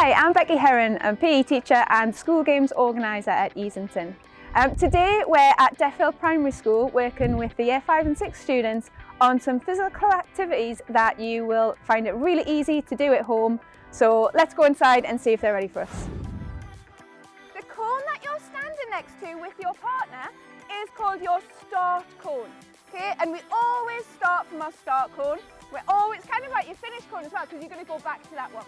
Hi, I'm Becky Heron, a PE teacher and school games organiser at Easington. Um, today we're at Deaf Hill Primary School working with the Year 5 and 6 students on some physical activities that you will find it really easy to do at home. So let's go inside and see if they're ready for us. The cone that you're standing next to with your partner is called your start cone. Okay, and we always start from our start cone. We're always kind of like your finish cone as well because you're going to go back to that one.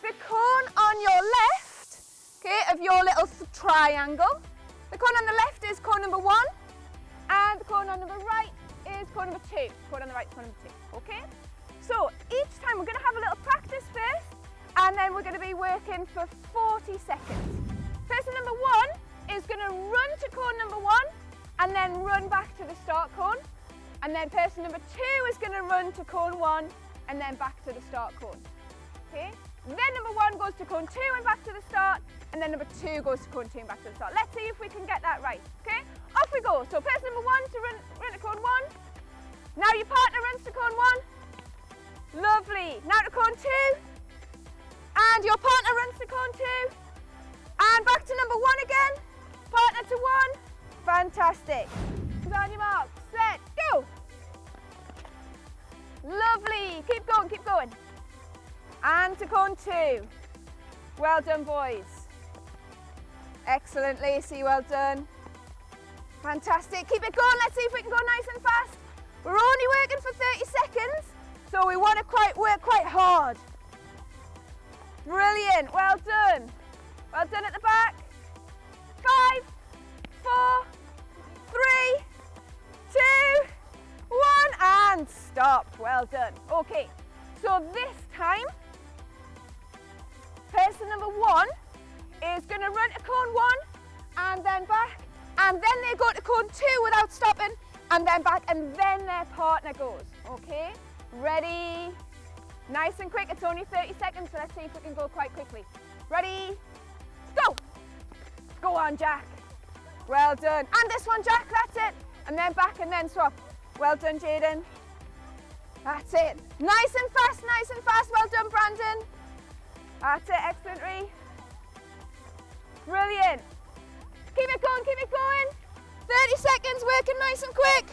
The cone on your left, okay, of your little triangle. The cone on the left is cone number one, and the cone on the right is cone number two. Cone on the right cone number two, okay? So each time we're going to have a little practice first, and then we're going to be working for 40 seconds. Person number one is going to run to cone number one, and then run back to the start cone. And then person number two is going to run to cone one, and then back to the start cone. Okay? Then number one goes to cone two and back to the start, and then number two goes to cone two and back to the start. Let's see if we can get that right, okay? Off we go. So person number one to run, run to cone one. Now your partner runs to cone one. Lovely. Now to cone two. And your partner runs to cone two. And back to number one again. Partner to one. Fantastic. On your mark, set, go. Lovely. Keep going, keep going. And to cone two. Well done, boys. Excellent, Lacey, well done. Fantastic, keep it going. Let's see if we can go nice and fast. We're only working for 30 seconds, so we want to quite work quite hard. Brilliant, well done. Well done at the back. Five, four, three, two, one, and stop. Well done. Okay, so this time, one is going to run to cone one and then back and then they go to cone two without stopping and then back and then their partner goes. Okay, ready? Nice and quick, it's only 30 seconds so let's see if we can go quite quickly. Ready, go! Go on Jack. Well done. And this one Jack, that's it. And then back and then swap. Well done Jaden. That's it. Nice and fast, nice and fast. Well done Brandon. That's it, excellent Ree. Brilliant. Keep it going, keep it going. 30 seconds, working nice and quick.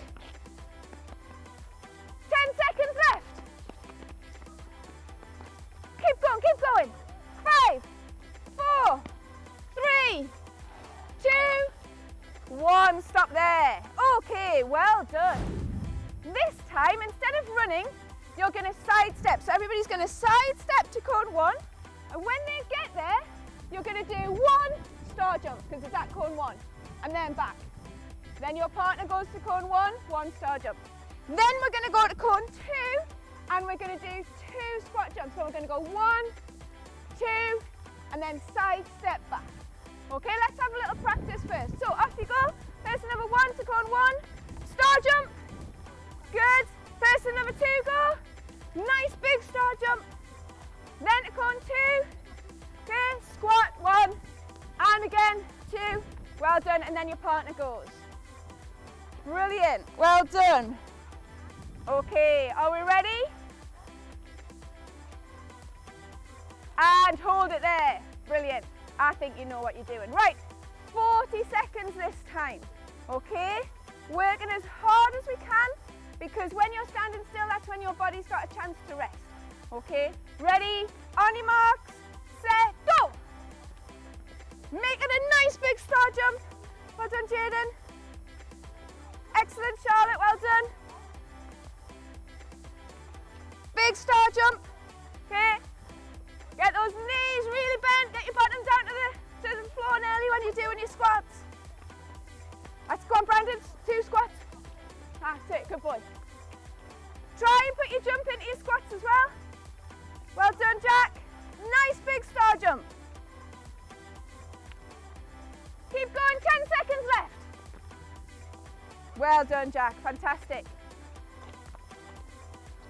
10 seconds left. Keep going, keep going. Five, four, three, two, one. Stop there. Okay, well done. This time, instead of running, you're going to sidestep. So everybody's going to sidestep to cone one. And when they get there, you're going to do one star jump because it's at cone one. And then back. Then your partner goes to cone one, one star jump. Then we're going to go to cone two and we're going to do two squat jumps. So we're going to go one, two, and then side step back. Okay, let's have a little practice first. So off you go. Person number one to cone one, star jump. Good. Person number two go. Nice big star jump. Then to cone two. Okay, squat one, and again two. Well done, and then your partner goes. Brilliant, well done. Okay, are we ready? And hold it there. Brilliant. I think you know what you're doing. Right, 40 seconds this time. Okay? Working as hard as we can because when you're standing still, that's when your body's got a chance to rest. Okay? Ready? On your marks, set, go! Make it a nice big star jump. Well done, Jaden. Excellent, Charlotte, well done. Big star jump. Okay. Get those knees really bent. Get your bottom down to the, to the floor nearly when you're doing your squats. That's go on, Brandon. Two squats. That's it. Good boy. Try and put your jump into your squats as well. Well done, Jack. Nice big star jump. Keep going. 10 seconds left. Well done, Jack. Fantastic.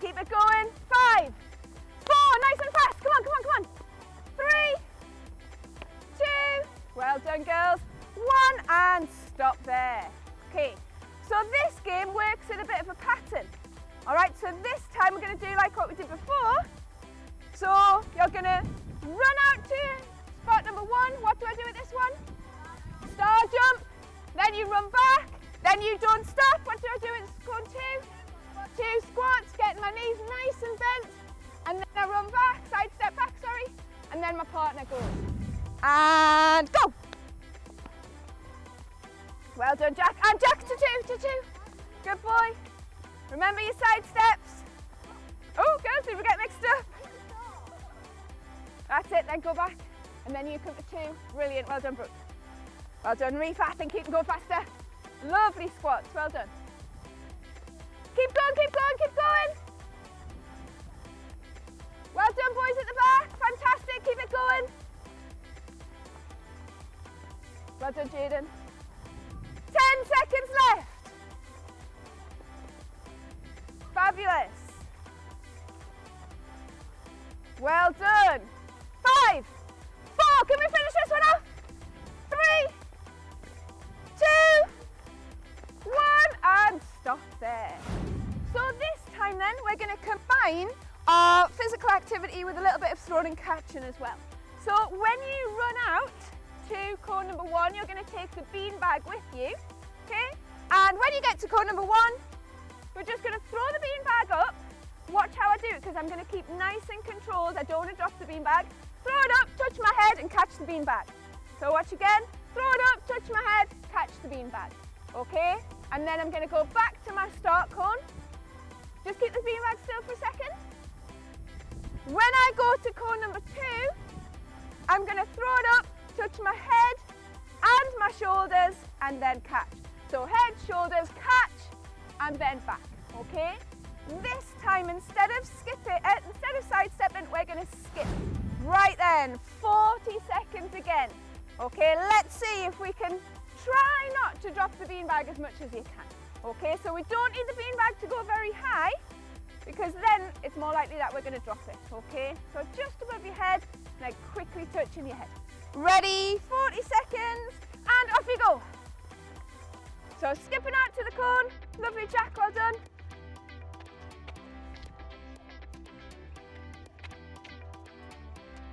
Keep it going. Five, four, nice and fast. Come on, come on, come on. Three, two, well done, girls. One, and stop there. Okay, so this game works in a bit of a pattern. All right, so this time we're going to do like what we did before. You run back. Then you don't stop. What do I do with cone two? Two squats, getting my knees nice and bent. And then I run back, side step back, sorry. And then my partner goes. And go. Well done, Jack. And Jack to two, to two. Good boy. Remember your side steps. Oh, girls, did we get mixed up? That's it, then go back. And then you come to two. Brilliant, well done, Brooke. Well done, really and keep going faster. Lovely squats, well done. Keep going, keep going, keep going. Well done, boys at the back. Fantastic, keep it going. Well done, Jaden. 10 seconds left. Fabulous. Well done. There. So this time then, we're gonna combine our physical activity with a little bit of throwing and catching as well. So when you run out to cone number one, you're gonna take the bean bag with you, okay? And when you get to cone number one, we're just gonna throw the bean bag up. Watch how I do it, because I'm gonna keep nice and controlled. I don't wanna drop the bean bag. Throw it up, touch my head, and catch the bean bag. So watch again, throw it up, touch my head, catch the bean bag. Okay? And then I'm gonna go back to my start cone. Just keep the bean bag still for a second. When I go to cone number two, I'm gonna throw it up, touch my head and my shoulders, and then catch. So head, shoulders, catch, and then back, okay? This time, instead of skipping, uh, instead of sidestepping, we're gonna skip. Right then, 40 seconds again. Okay, let's see if we can try not to drop the beanbag as much as you can. Okay, so we don't need the beanbag to go very high because then it's more likely that we're going to drop it, okay? So just above your head, now quickly touching your head. Ready, 40 seconds, and off you go. So skipping out to the cone, lovely Jack, well done.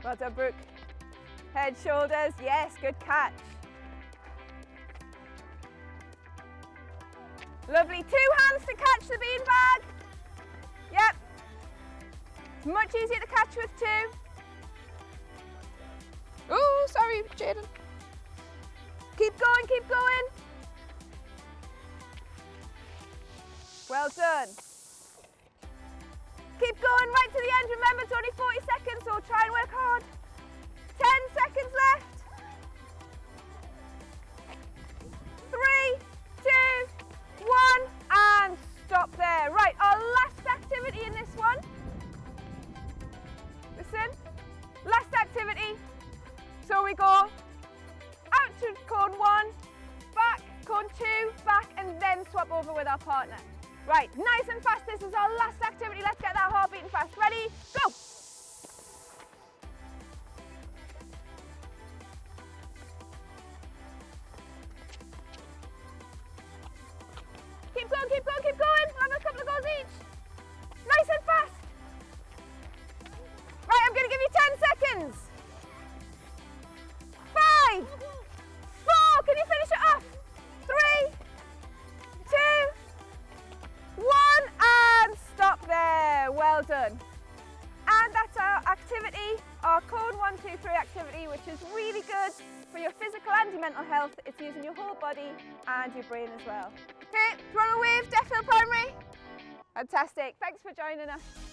Well done, Brooke. Head, shoulders, yes, good catch. Lovely, two hands to catch the bean bag. Yep. It's much easier to catch with two. Oh, sorry, Jaden. Keep going, keep going. Well done. Keep going right to the end. Remember, it's only 40 seconds, so try and work hard. 10 seconds left. Nice and fast. This is our last activity. Let's get that heart beating fast. Ready? Go! Really good for your physical and your mental health. It's using your whole body and your brain as well. Okay, run a wave, Deaf Primary. Fantastic. Thanks for joining us.